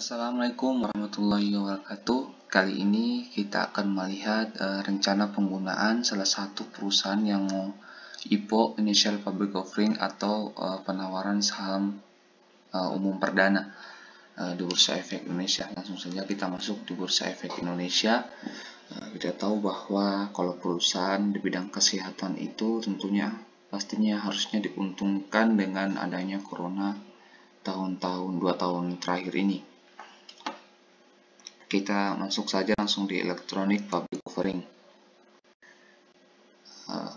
Assalamualaikum warahmatullahi wabarakatuh. Kali ini kita akan melihat uh, rencana penggunaan salah satu perusahaan yang mau IPO Initial Public Offering atau uh, penawaran saham uh, umum perdana uh, di Bursa Efek Indonesia. Langsung saja kita masuk di Bursa Efek Indonesia. Uh, kita tahu bahwa kalau perusahaan di bidang kesehatan itu tentunya pastinya harusnya diuntungkan dengan adanya corona tahun-tahun dua tahun terakhir ini kita masuk saja langsung di electronic public offering. Uh, oke.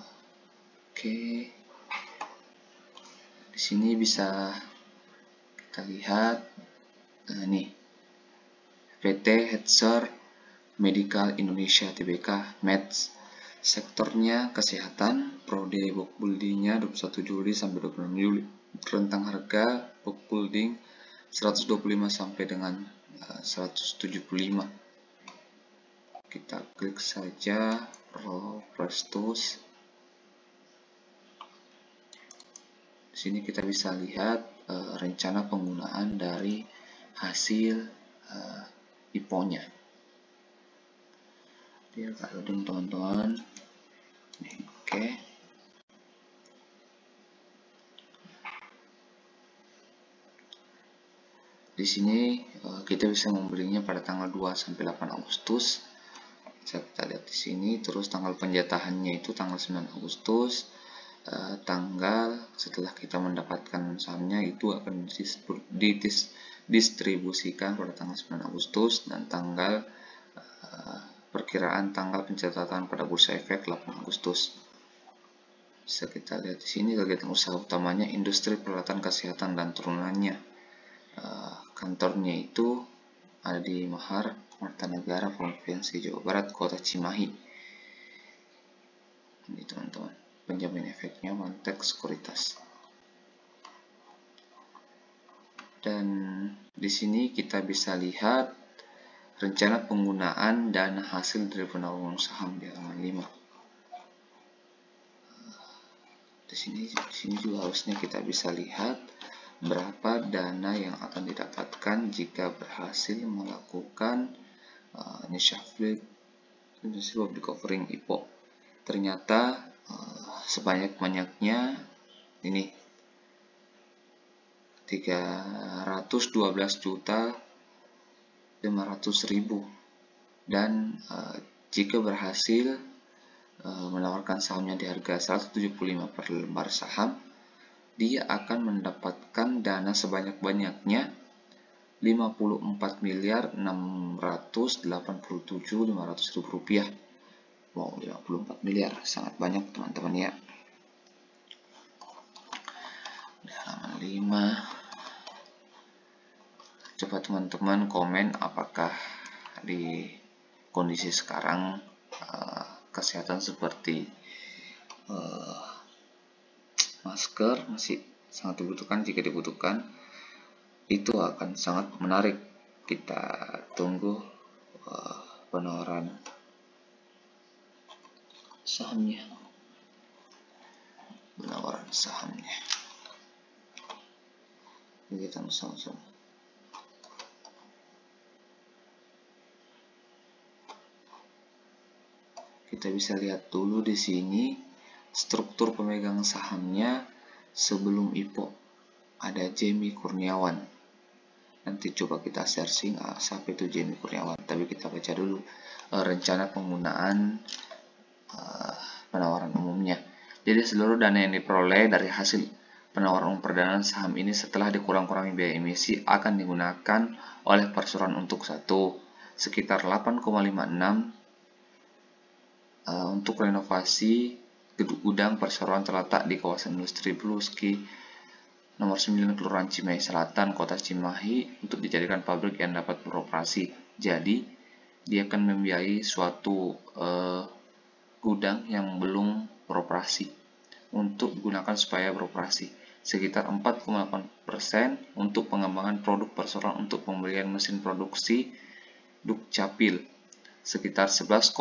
Okay. di sini bisa kita lihat uh, nih. PT Hetzer Medical Indonesia Tbk Meds. Sektornya kesehatan prode book buildingnya 21 Juli sampai 26 Juli. Rentang harga book building 125 sampai dengan 175 kita klik saja roll prestus di sini kita bisa lihat uh, rencana penggunaan dari hasil uh, IPO-nya dia kalau teman-teman. Oke. okay. Di sini eh, kita bisa membelinya pada tanggal 2 sampai 8 Agustus. Bisa kita lihat di sini terus tanggal penjatahannya itu tanggal 9 Agustus. Eh, tanggal setelah kita mendapatkan sahamnya itu akan didistribusikan pada tanggal 9 Agustus dan tanggal eh, perkiraan tanggal pencatatan pada bursa efek 8 Agustus. Bisa kita lihat di sini kegiatan usaha utamanya industri peralatan kesehatan dan turunannya Eh, kantornya itu ada di Mahar, Negara Provinsi Jawa Barat, Kota Cimahi. Ini teman-teman, penjamin efeknya Mantek Sekuritas. Dan di sini kita bisa lihat rencana penggunaan dana hasil dari penawaran saham di halaman 5. Di sini, di sini juga harusnya kita bisa lihat berapa dana yang akan didapatkan jika berhasil melakukan uh, reshuffle initial public offering IPO. Ternyata uh, sebanyak-banyaknya ini 312 juta 500 ribu dan uh, jika berhasil uh, menawarkan sahamnya di harga 175 per lembar saham dia akan mendapatkan dana sebanyak-banyaknya 54 miliar 687 500 ribu rupiah. Wow 54 miliar sangat banyak teman-teman ya. Halaman 5 coba teman-teman komen apakah di kondisi sekarang uh, kesehatan seperti uh, masker masih sangat dibutuhkan jika dibutuhkan itu akan sangat menarik. Kita tunggu uh, penawaran. Sahamnya. Penawaran sahamnya. Kita langsung kita bisa lihat dulu di sini struktur pemegang sahamnya sebelum IPO. Ada Jamie Kurniawan. Nanti coba kita searching ah, siapa itu Jamie Kurniawan? Tapi kita baca dulu uh, rencana penggunaan uh, penawaran umumnya. Jadi seluruh dana yang diperoleh dari hasil penawaran umum perdana saham ini setelah dikurang-kurangi biaya emisi akan digunakan oleh perseroan untuk satu sekitar 8,56 uh, untuk renovasi Gudang perseroan terletak di kawasan industri Bluski nomor 9 Kelurahan Cimahi Selatan, Kota Cimahi untuk dijadikan pabrik yang dapat beroperasi. Jadi, dia akan membiayai suatu uh, gudang yang belum beroperasi untuk digunakan supaya beroperasi. Sekitar 4,8% untuk pengembangan produk perseroan untuk pembelian mesin produksi Dukcapil. Sekitar 11,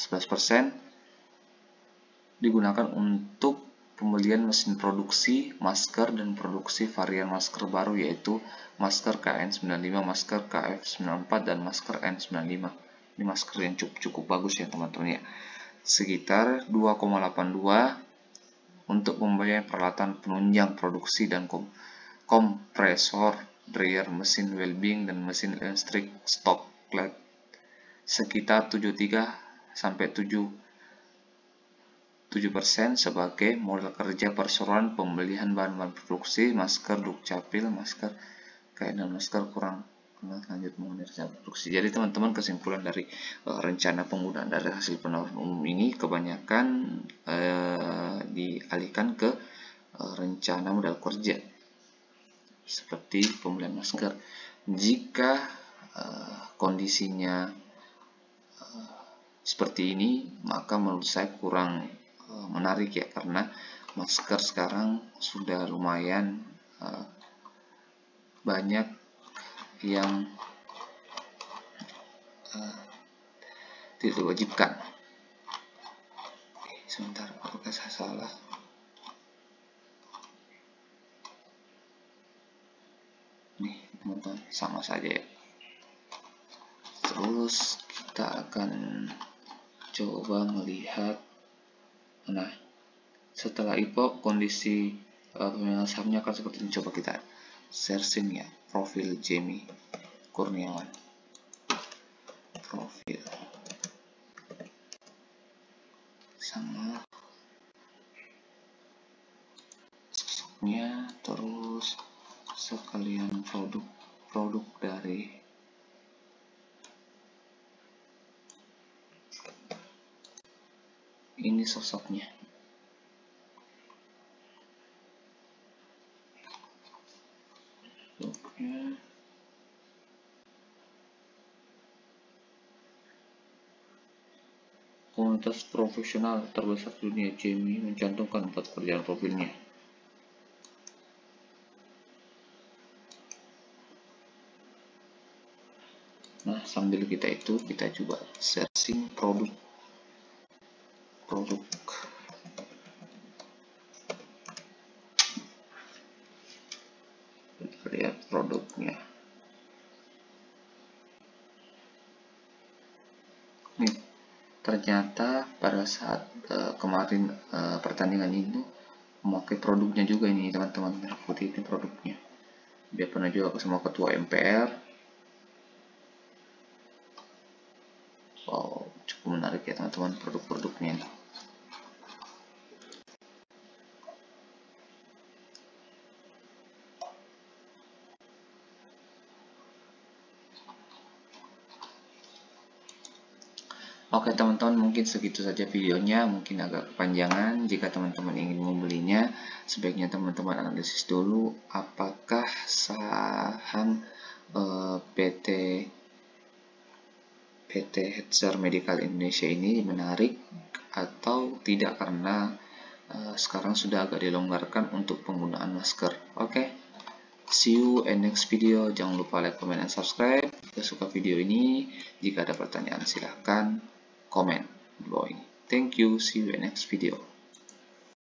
11% digunakan untuk pembelian mesin produksi masker dan produksi varian masker baru yaitu masker KN95, masker KF94 dan masker N95. Ini masker yang cukup cukup bagus ya teman-teman ya. Sekitar 2,82 untuk pembelian peralatan penunjang produksi dan kom kompresor dryer, mesin welding dan mesin listrik stock sekitar 73 sampai 7 7% sebagai modal kerja perseroan pembelian bahan-bahan produksi, masker, dukcapil, masker, kain dan masker kurang lanjut mengenai produksi. Jadi teman-teman kesimpulan dari uh, rencana penggunaan dari hasil penawaran umum ini kebanyakan uh, dialihkan ke uh, rencana modal kerja seperti pembelian masker. Jika uh, kondisinya seperti ini, maka menurut saya kurang Eh, menarik ya karena masker sekarang sudah lumayan uh, banyak yang uh, tidak diwajibkan. Sebentar, apakah saya salah? Nih, teman-teman, sama saja ya. Terus kita akan coba melihat Nah, setelah IPO kondisi uh, sahamnya akan seperti ini. Coba kita searching ya, profil Jamie Kurniawan. Profil sama sosoknya terus sekalian produk produk dari ini sosoknya. Komunitas profesional terbesar dunia Jamie mencantumkan empat pekerjaan profilnya. Nah, sambil kita itu, kita coba searching produk produk. Lihat produknya. Nih ternyata pada saat uh, kemarin uh, pertandingan itu memakai produknya juga ini teman-teman. Merah putih ini produknya. Dia pernah juga sama ketua MPR wow cukup menarik ya teman-teman produk-produknya ini Oke teman-teman mungkin segitu saja videonya. Mungkin agak kepanjangan jika teman-teman ingin membelinya. Sebaiknya teman-teman analisis dulu apakah saham uh, PT PT Hetzer Medical Indonesia ini menarik atau tidak karena uh, sekarang sudah agak dilonggarkan untuk penggunaan masker. Oke see you in next video. Jangan lupa like comment dan subscribe. Jika suka video ini jika ada pertanyaan silahkan bawah ini. Thank you, see you in next video.